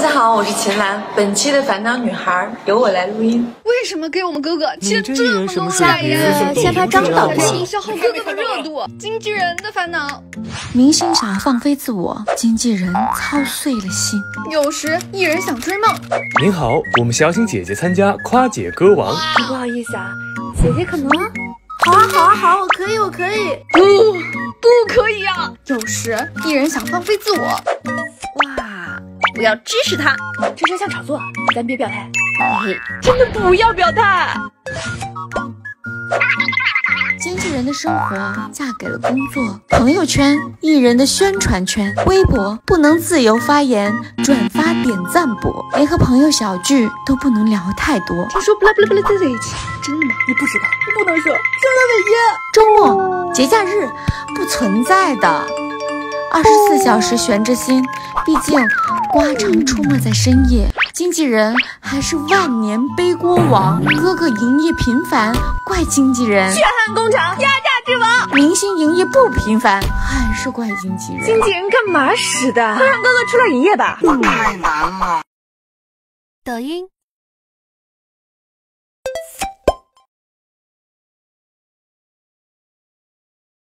家好，我是秦岚。本期的烦恼女孩由我来录音。为什么给我们哥哥起了这么多下个月先拍张导的戏，消耗哥哥的热度。经纪人的烦恼，明星想要放飞自我，经纪人操碎了心。有时艺人想追梦。您好，我们想请姐姐参加夸姐歌王。不好意思啊，姐姐可能。好啊好啊好，我可以我可以。不，不可以啊！有时艺人想放飞自我。哇，我要支持他。这真像炒作，咱别表态。真的不要表态。经纪人的生活嫁给了工作，朋友圈艺人的宣传圈，微博不能自由发言，转发点赞博，连和朋友小聚都不能聊太多。听说不拉不拉不拉在在一起，真的吗？你不知道，你不能说，现在得接。周末、节假日不存在的，二十四小时悬着心，毕竟瓜常出没在深夜。经纪人还是万年背锅王，哥哥营业频繁，怪经纪人。血汗工厂压榨之王，明星营业不频繁，还是怪经纪人。经纪人干嘛使的？快让哥哥出来营业吧。太难了。抖音。